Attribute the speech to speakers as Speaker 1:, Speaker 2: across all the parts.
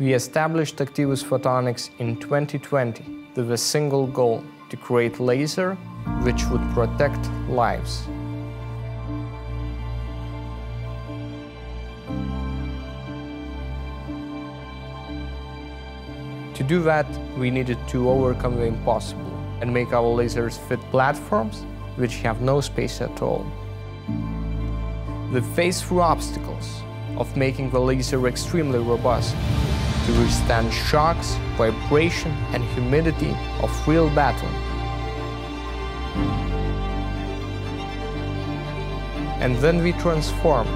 Speaker 1: We established Aktyvus Photonics in 2020 with a single goal to create laser which would protect lives. To do that, we needed to overcome the impossible and make our lasers fit platforms which have no space at all. We faced through obstacles of making the laser extremely robust to withstand shocks, vibration, and humidity of real battle. And then we transformed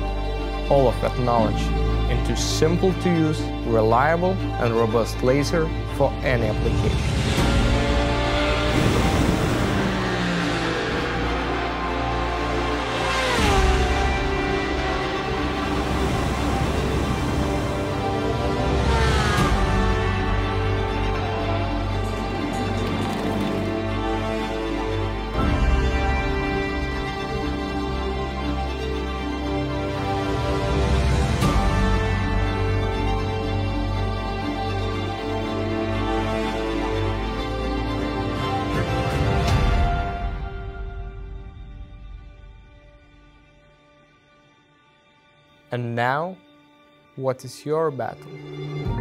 Speaker 1: all of that knowledge into simple to use, reliable, and robust laser for any application. And now, what is your battle?